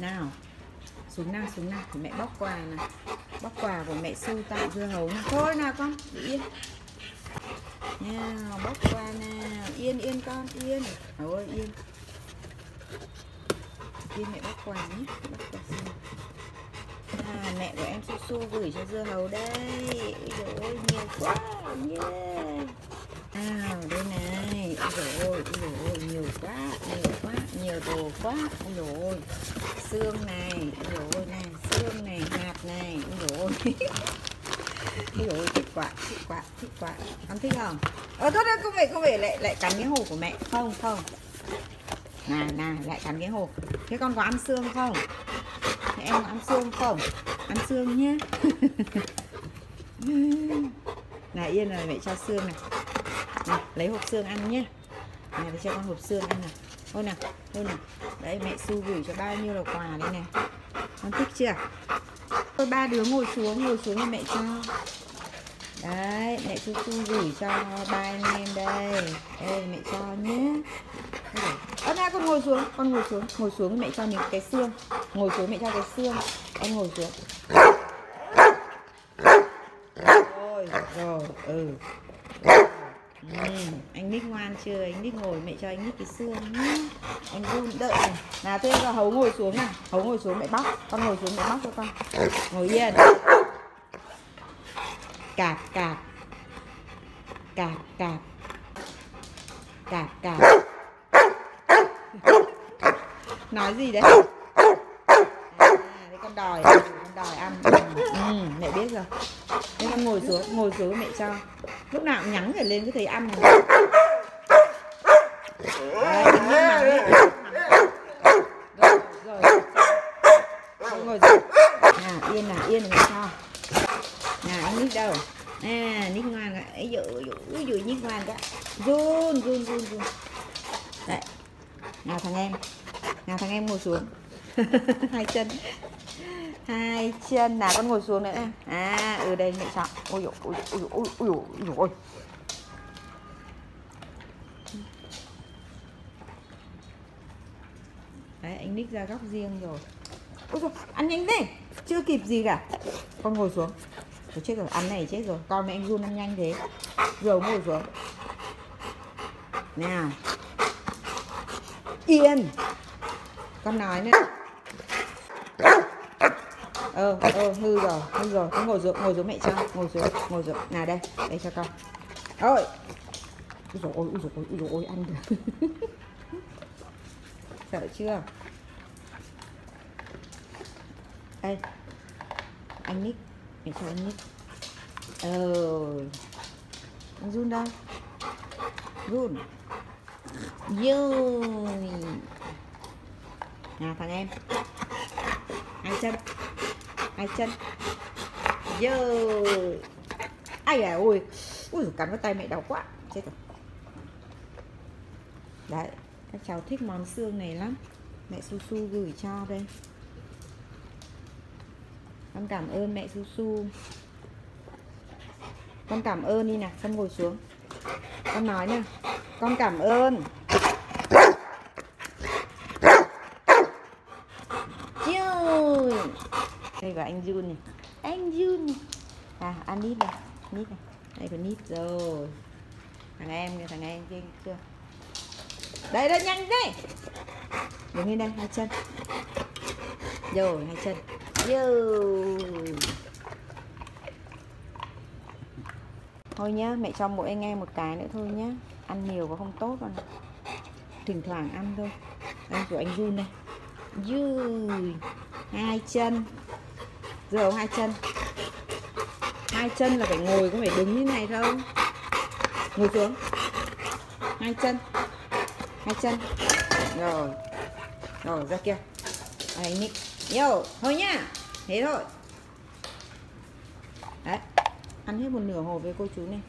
nào. Xuống nào xuống nào. Thì mẹ bóc quà này. Bóc quà của mẹ sưu tặng dưa hấu này. thôi nào con yên. Nào bóc quà nào. Yên yên con yên. Ôi yên. Yên mẹ bóc quà nhé. Bóc quà xem. À, mẹ của em su su gửi cho dưa hấu đây. Ôi ôi nhiều quá. Yeah. à đây này. Ôi dồi ôi ôi ôi nhiều quá. Nhiều quá nhiều đồ quá. Ôi dồi ôi. Xương này ôi dồi ôi này, xương này, hạt này ôi dồi ôi. Ôi dồi ôi, thích quá thích quá thích quá. Con thích không? Ờ thôi thôi, không phải không phải, lại lại cắn cái hồ của mẹ. Không không. Nè nè lại cắn cái hồ thế con có ăn xương không? Thế em có ăn xương không? Ăn xương nhé này, yên rồi, mẹ cho xương này. này, lấy hộp xương ăn nhé này để cho con hộp xương ăn này thôi nè thôi nè đấy, mẹ su gửi cho bao nhiêu là quà đây nè con thích chưa? Thôi, ba đứa ngồi xuống ngồi xuống thì mẹ cho. Đấy, mẹ su su gửi cho ba anh em đây. Đây, mẹ cho nhé. Ơ na con ngồi xuống, con ngồi xuống ngồi xuống mẹ cho những cái xương. Ngồi xuống mẹ cho cái xương. Anh ngồi xuống. Rồi rồi ừ. Ừ, anh Nick ngoan chưa? Anh Nick ngồi mẹ cho anh Nick cái xương nhá. Anh run đợi này. Nào thế giờ hấu ngồi xuống này. Hấu ngồi xuống mẹ bóc. Con ngồi xuống mẹ bóc cho con. Ngồi yên. Cạp cạp. Cạp cạp. Cạp cạp. Nói gì đấy? À, con đòi, con đòi ăn. Ừ, mẹ biết rồi. Thế con ngồi xuống, ngồi xuống mẹ cho lúc nào cũng nhắn rồi lên cứ thấy ăn này Đấy, đứng lên mắng đi. rồi rồi. Ngồi rồi À, yên là yên là cho nào anh nít đâu? À nít ngoan cả ấy dụ dụ dụ nít ngoan đó. run run run run. Đấy. Nào thằng em. Nào thằng em ngồi xuống. Hai chân hai chân nào con ngồi xuống nữa nè à ở ừ, đây mẹ chọn. Ôi dồi ôi ôi ôi ôi ôi ôi ôi đấy anh nick ra góc riêng rồi. Ôi dồi, ăn nhanh đi chưa kịp gì cả. Con ngồi xuống. Ôi chết rồi ăn này chết rồi. Con mẹ anh run ăn nhanh thế. Rồi ngồi xuống. Nào. Yên. Con nói nữa ờ ờ hư rồi hư rồi. Cứ ngồi xuống ngồi xuống mẹ cho. Ngồi xuống ngồi xuống. Nào đây đây cho con. Ôi ui ôi ui ôi ui ôi, ăn được. Sợ chưa? Đây. Anh nick, mẹ cho anh nick. Ờ. Anh run đâu run. Yui. nào, thằng em. Ăn chân hai chân? Dơ. Ai à ôi. Ui cắn vào tay mẹ đau quá. Chết rồi. Đấy, các cháu thích món xương này lắm. Mẹ su su gửi cho đây. Con cảm ơn mẹ su su. Con cảm ơn đi nè, con ngồi xuống. Con nói nè. Con cảm ơn. Đây và anh Jun này. Anh Jun. Này à ăn nít này nít này. Đây có nít rồi. Thằng em kìa thằng em kia chưa đây đây nhanh đây đứng lên đây hai chân. Rồi hai chân. Rồi. Thôi nhá mẹ cho mỗi anh em một cái nữa thôi nhá. Ăn nhiều và không tốt đâu, thỉnh thoảng ăn thôi. Đây của anh Jun đây. Dư hai chân giờ hai chân. Hai chân là phải ngồi có phải đứng như này không ngồi xuống. Hai chân. Hai chân. Rồi. Rồi, ra kia. Đấy nick. Yo, thôi nhá. Thế thôi. Đấy. Ăn hết một nửa hồ với cô chú này.